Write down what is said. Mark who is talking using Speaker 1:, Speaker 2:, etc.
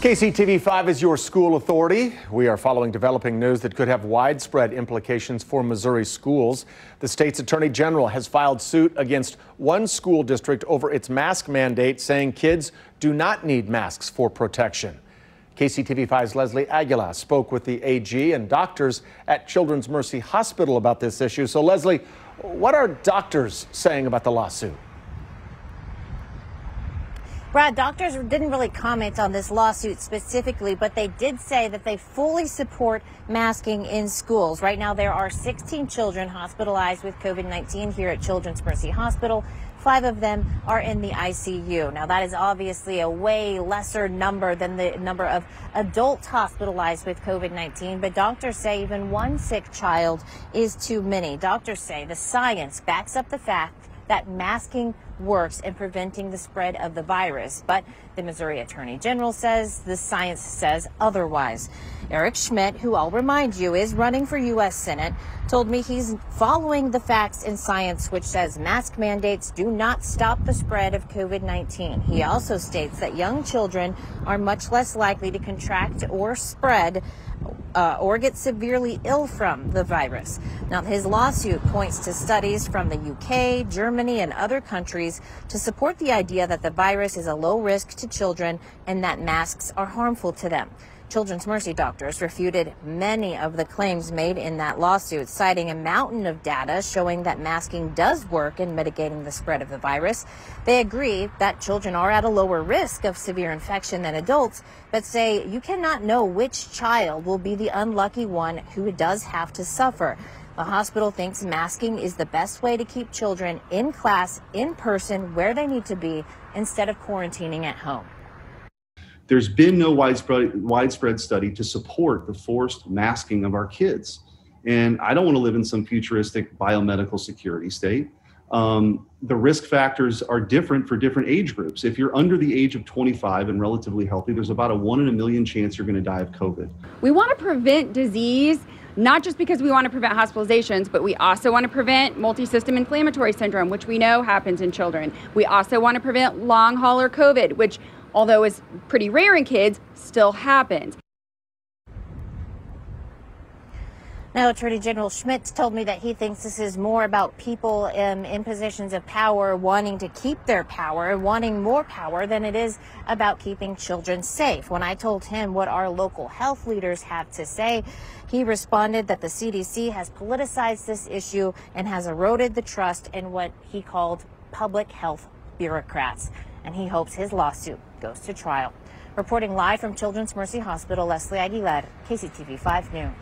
Speaker 1: KCTV5 is your school authority. We are following developing news that could have widespread implications for Missouri schools. The state's attorney general has filed suit against one school district over its mask mandate, saying kids do not need masks for protection. KCTV5's Leslie Aguilar spoke with the AG and doctors at Children's Mercy Hospital about this issue. So, Leslie, what are doctors saying about the lawsuit?
Speaker 2: Brad, doctors didn't really comment on this lawsuit specifically, but they did say that they fully support masking in schools. Right now, there are 16 children hospitalized with COVID 19 here at Children's Mercy Hospital. Five of them are in the ICU. Now, that is obviously a way lesser number than the number of adults hospitalized with COVID 19, but doctors say even one sick child is too many. Doctors say the science backs up the fact that masking works in preventing the spread of the virus. But the Missouri Attorney General says the science says otherwise. Eric Schmitt, who I'll remind you is running for U.S. Senate, told me he's following the facts in science, which says mask mandates do not stop the spread of COVID 19. He also states that young children are much less likely to contract or spread uh, or get severely ill from the virus. Now, his lawsuit points to studies from the UK, Germany, and other countries to support the idea that the virus is a low risk to children and that masks are harmful to them. Children's Mercy doctors refuted many of the claims made in that lawsuit, citing a mountain of data showing that masking does work in mitigating the spread of the virus. They agree that children are at a lower risk of severe infection than adults, but say you cannot know which child will be the unlucky one who does have to suffer. The hospital thinks masking is the best way to keep children in class, in person, where they need to be, instead of quarantining at home
Speaker 3: there's been no widespread, widespread study to support the forced masking of our kids. And I don't want to live in some futuristic biomedical security state. Um, the risk factors are different for different age groups. If you're under the age of 25 and relatively healthy, there's about a one in a million chance you're going to die of COVID.
Speaker 4: We want to prevent disease, not just because we want to prevent hospitalizations, but we also want to prevent multi-system inflammatory syndrome, which we know happens in children. We also want to prevent long hauler COVID, which although is pretty rare in kids, still happens.
Speaker 2: Now, Attorney General Schmitt told me that he thinks this is more about people in, in positions of power wanting to keep their power, and wanting more power, than it is about keeping children safe. When I told him what our local health leaders have to say, he responded that the CDC has politicized this issue and has eroded the trust in what he called public health bureaucrats and he hopes his lawsuit goes to trial. Reporting live from Children's Mercy Hospital, Leslie Aguilar, KCTV 5 News.